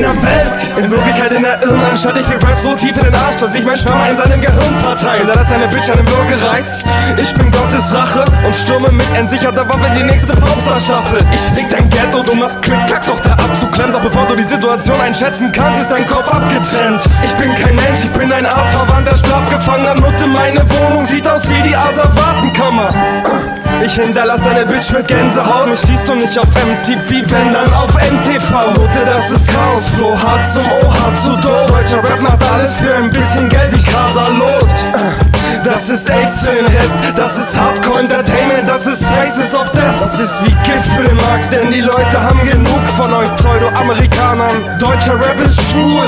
In Wirklichkeit in der Irrenanstalt, ich krieg Rap so tief in den Arsch, dass ich mein Sperma in seinem Gehirn verteile. Da ist eine Bitch an dem Würgereiz. Ich bin Gottes Rache und stürme mit entsicherter Waffe die nächste Popstar-Staffel. Ich fick dein Ghetto, du machst Klick-Klack, doch der Abzug klemmt. Doch bevor du die Situation einschätzen kannst, ist dein Kopf abgetrennt. Ich bin kein Mensch, ich bin ein artverwandter Strafgefangener. Nutte meine Wohnung, sieht aus wie die Asservatenkammer. Ich hinterlass deine Bitch mit Gänsehaut. Mich siehst du nicht auf MTV, wenn dann auf MTV Note, das ist Chaos, Flow, hart zum O, hart zu Do Deutscher Rap macht alles für ein bisschen Geld wie Kaderlot Das ist AIDS für den Rest, das ist Hardcore Entertainment, das ist Faces of Death. Das ist wie Gift für den Markt, denn die Leute haben genug von euch Pseudo-Amerikanern. Deutscher Rap ist schwul